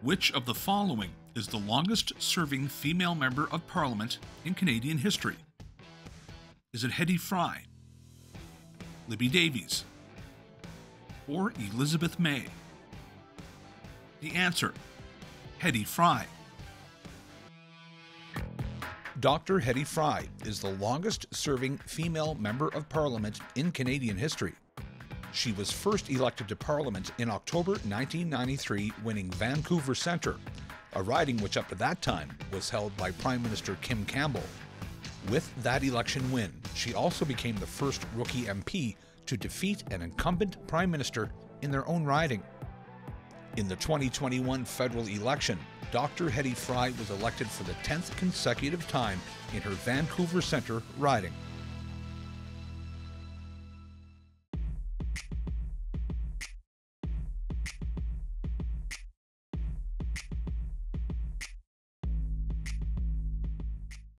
Which of the following is the longest serving female member of parliament in Canadian history? Is it Hedy Fry, Libby Davies, or Elizabeth May? The answer Hedy Fry. Dr. Hedy Fry is the longest serving female Member of Parliament in Canadian history. She was first elected to Parliament in October 1993, winning Vancouver Centre, a riding which up to that time was held by Prime Minister Kim Campbell. With that election win, she also became the first rookie MP to defeat an incumbent Prime Minister in their own riding. In the 2021 federal election, Dr. Hedy Fry was elected for the 10th consecutive time in her Vancouver Centre riding.